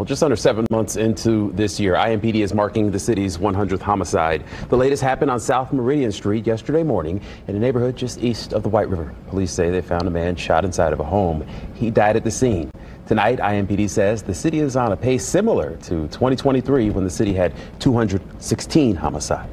Well, just under seven months into this year, IMPD is marking the city's 100th homicide. The latest happened on South Meridian Street yesterday morning in a neighborhood just east of the White River. Police say they found a man shot inside of a home. He died at the scene. Tonight, IMPD says the city is on a pace similar to 2023 when the city had 216 homicides.